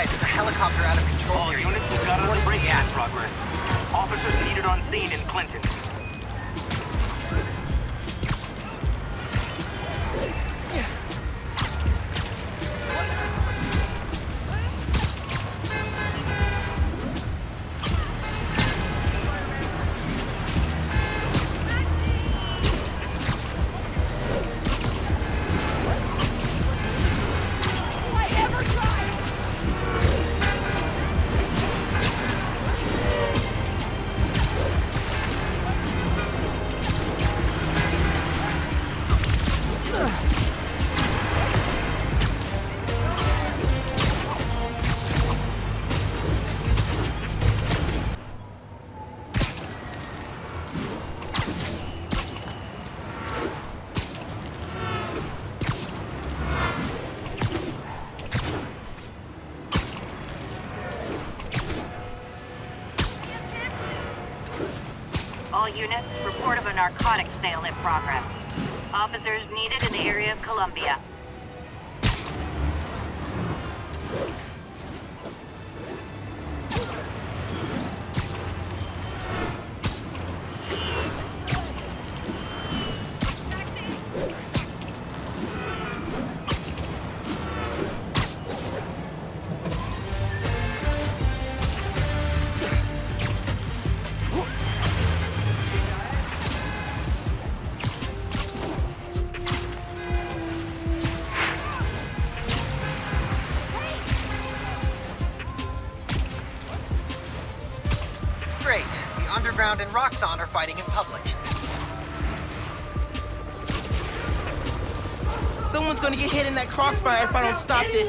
Guys, there's a helicopter out of control All units have got Yeah. in progress. Officers needed on scene in Clinton. All units, report of a narcotics sale in progress. Officers needed in the area of Columbia. Great. The Underground and Roxxon are fighting in public. Someone's gonna get hit in that crossfire if I don't stop this.